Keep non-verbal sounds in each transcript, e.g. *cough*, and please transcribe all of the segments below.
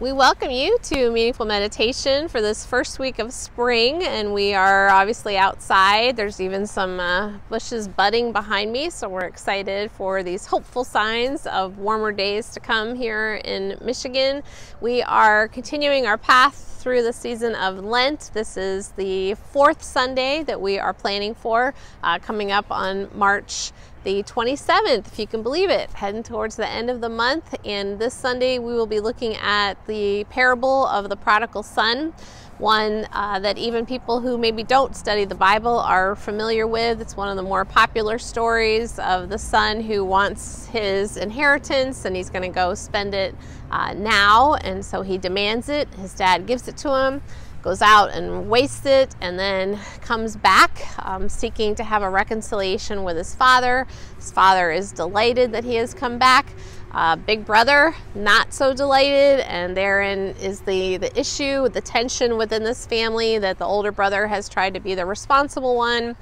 We welcome you to Meaningful Meditation for this first week of spring, and we are obviously outside. There's even some uh, bushes budding behind me, so we're excited for these hopeful signs of warmer days to come here in Michigan. We are continuing our path through the season of Lent. This is the fourth Sunday that we are planning for, uh, coming up on March the 27th, if you can believe it, heading towards the end of the month. And this Sunday, we will be looking at the parable of the prodigal son, one uh, that even people who maybe don't study the Bible are familiar with. It's one of the more popular stories of the son who wants his inheritance and he's going to go spend it uh, now. And so he demands it. His dad gives it to him goes out and wastes it and then comes back um, seeking to have a reconciliation with his father. His father is delighted that he has come back. Uh, big brother, not so delighted, and therein is the, the issue, the tension within this family that the older brother has tried to be the responsible one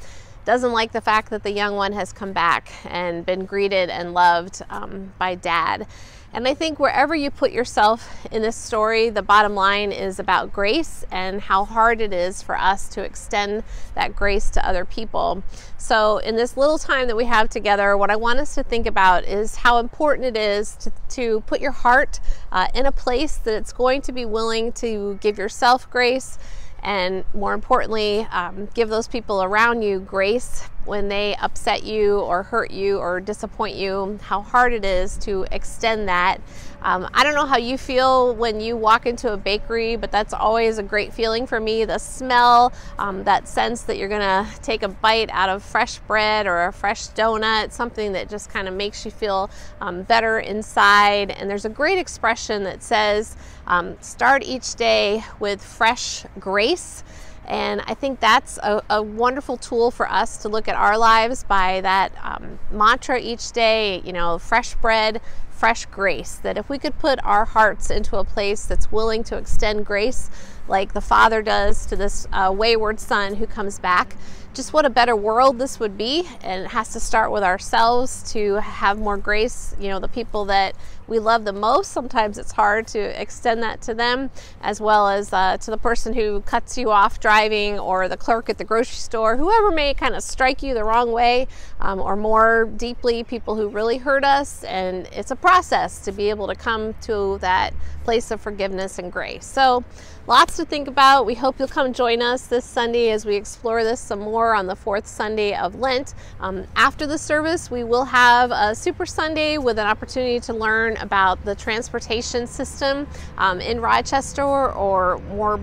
doesn't like the fact that the young one has come back and been greeted and loved um, by dad. And I think wherever you put yourself in this story, the bottom line is about grace and how hard it is for us to extend that grace to other people. So, in this little time that we have together, what I want us to think about is how important it is to, to put your heart uh, in a place that it's going to be willing to give yourself grace and more importantly, um, give those people around you grace when they upset you or hurt you or disappoint you, how hard it is to extend that. Um, I don't know how you feel when you walk into a bakery, but that's always a great feeling for me. The smell, um, that sense that you're gonna take a bite out of fresh bread or a fresh donut, something that just kind of makes you feel um, better inside. And there's a great expression that says, um, start each day with fresh grace. And I think that's a, a, wonderful tool for us to look at our lives by that um, mantra each day, you know, fresh bread, fresh grace. That if we could put our hearts into a place that's willing to extend grace, like the Father does to this uh, wayward son who comes back, just what a better world this would be. And it has to start with ourselves to have more grace. You know, the people that we love the most, sometimes it's hard to extend that to them, as well as uh, to the person who cuts you off driving or the clerk at the grocery store, whoever may kind of strike you the wrong way, um, or more deeply, people who really hurt us. And it's a process to be able to come to that place of forgiveness and grace. So, lots to think about. We hope you'll come join us this Sunday as we explore this some more on the fourth Sunday of Lent. Um, after the service, we will have a Super Sunday with an opportunity to learn about the transportation system um, in Rochester or more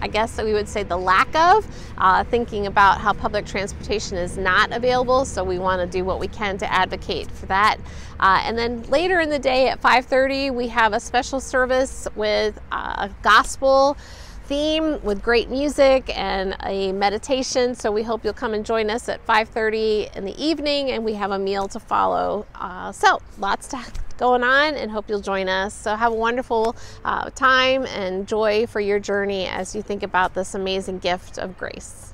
I guess we would say the lack of, uh, thinking about how public transportation is not available. So we want to do what we can to advocate for that. Uh, and then later in the day at 5:30, we have a special service with uh, a gospel theme with great music and a meditation. So we hope you'll come and join us at 5:30 in the evening, and we have a meal to follow. Uh, so lots to *laughs* going on, and hope you'll join us. So have a wonderful uh, time and joy for your journey as you think about this amazing gift of grace.